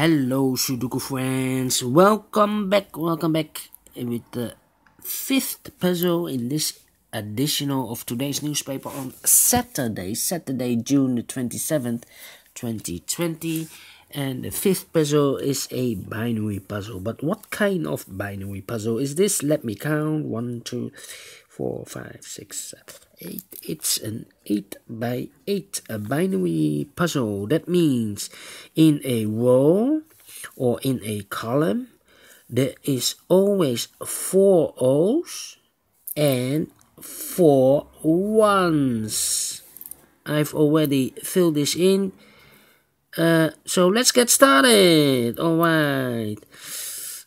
Hello Sudoku friends, welcome back, welcome back with the fifth puzzle in this additional of today's newspaper on Saturday, Saturday, June the 27th, 2020. And the fifth puzzle is a binary puzzle. But what kind of binary puzzle is this? Let me count. One, two, four, five, six, seven, eight. It's an 8 by 8 a binary puzzle. That means in a row or in a column, there is always four O's and four ones. I've already filled this in. Uh, so let's get started. All right.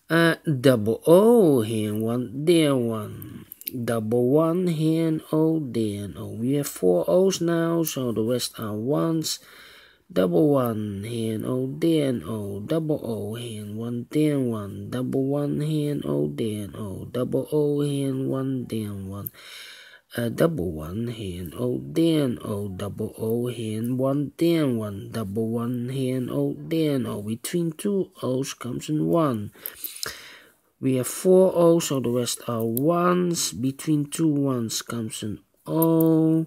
Uh, double O here, one there, one. Double one here and O there and O. We have four O's now, so the rest are ones. Double one here and O there and O. Double O here and one there and one. Double one here and O there and O. Double O here and one there and one a double one hand O then O double O hand one then one double one hand O then O between two O's comes in one. We have four O's so the rest are ones between two ones comes an O.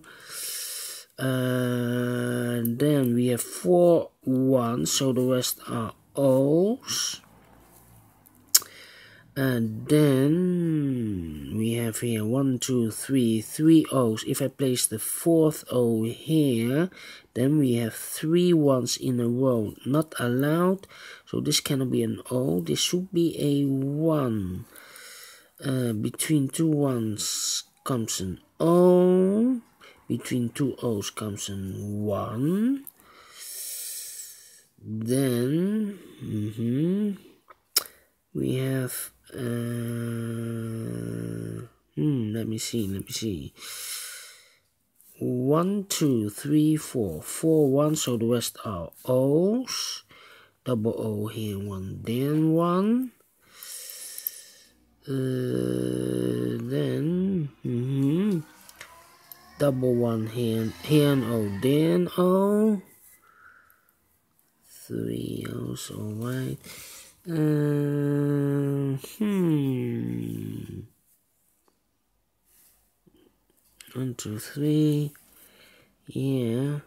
And then we have four ones so the rest are O's and then have here one two three three o's. If i place the fourth o here then we have three ones in a row. Not allowed. So this cannot be an o. This should be a one. Uh, between two ones comes an o. Between two o's comes an one. Then mm -hmm, we have uh, let me see, let me see. One, two, three, four. Four, one, so the rest are O's. Double O here, one, then one. Uh, then, mm -hmm. double one here, here and O, then O. Three O's, alright. Uh, hmm. One, two, three. Yeah.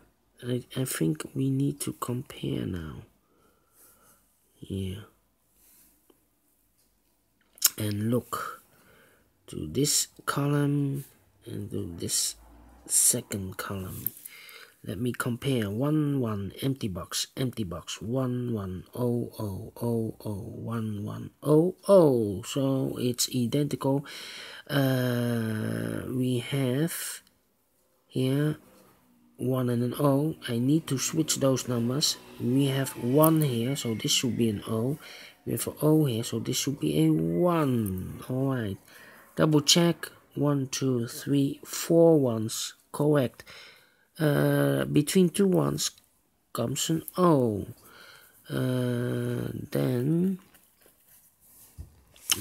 I, I think we need to compare now. Yeah. And look to this column and to this second column. Let me compare. 1 1 empty box empty box. 1 1 0 0 0 0 1 1 0 0 so it's identical. Uh, we have here 1 and an O. I need to switch those numbers. We have 1 here so this should be an O. We have an O here so this should be a 1 alright double check. 1 2 3 4 ones. Correct uh, between two ones comes an O. Uh, then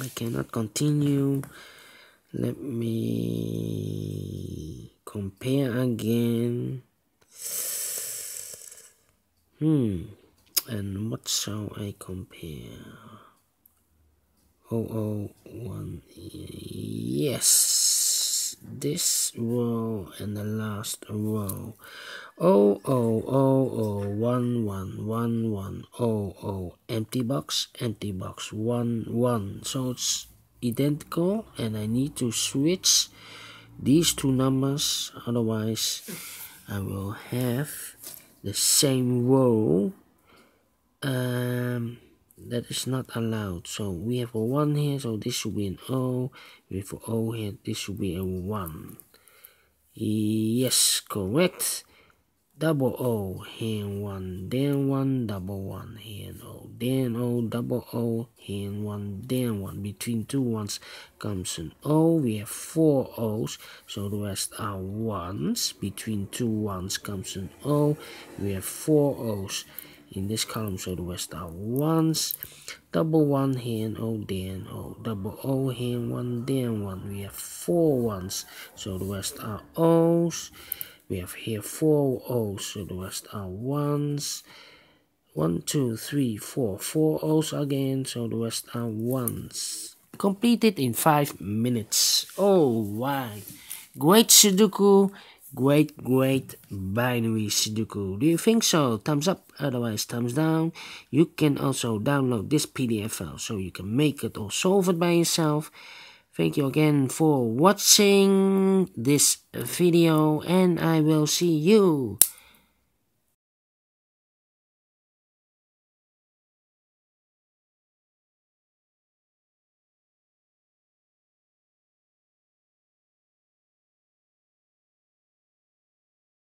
I cannot continue. Let me compare again. Hmm, and what shall I compare? Oh, oh, one, yes this row and the last row. Oh, oh, oh, oh, one, one, one, one, oh, oh, empty box, empty box, one, one. So it's identical and I need to switch these two numbers, otherwise I will have the same row. Um, that is not allowed. So we have a 1 here so this should be an O. We have a O here this should be a 1 yes correct. Double O here 1 then 1 double 1 here O then O double O here 1 then 1 between two ones comes an O. We have four O's so the rest are ones. Between two ones comes an O. We have four O's in this column so the rest are ones. Double one here and o then o. Double o here one then one. We have four ones. So the rest are o's. We have here four o's. So the rest are ones. One two three four. Four O's again, so the rest are ones. Completed in five minutes. Oh, wow. Great Sudoku. Great, great binary Sudoku. Do you think so? Thumbs up, otherwise thumbs down. You can also download this PDF file so you can make it or solve it by yourself. Thank you again for watching this video and I will see you